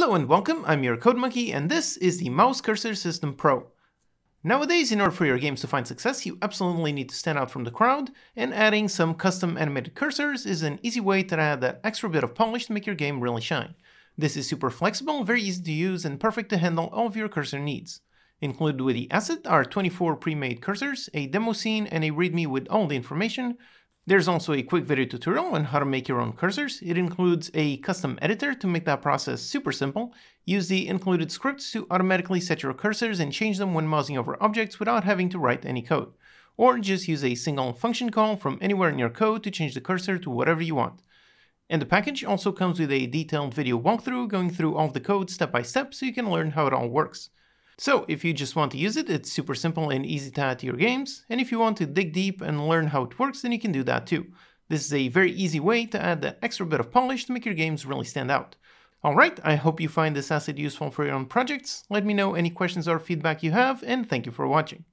Hello and welcome, I'm your Code Monkey, and this is the Mouse Cursor System Pro. Nowadays, in order for your games to find success, you absolutely need to stand out from the crowd, and adding some custom animated cursors is an easy way to add that extra bit of polish to make your game really shine. This is super flexible, very easy to use, and perfect to handle all of your cursor needs. Included with the asset are 24 pre-made cursors, a demo scene, and a readme with all the information, there's also a quick video tutorial on how to make your own cursors. It includes a custom editor to make that process super simple. Use the included scripts to automatically set your cursors and change them when mousing over objects without having to write any code. Or just use a single function call from anywhere in your code to change the cursor to whatever you want. And the package also comes with a detailed video walkthrough going through all the code step by step so you can learn how it all works. So if you just want to use it, it's super simple and easy to add to your games, and if you want to dig deep and learn how it works, then you can do that too. This is a very easy way to add that extra bit of polish to make your games really stand out. Alright, I hope you find this asset useful for your own projects, let me know any questions or feedback you have, and thank you for watching.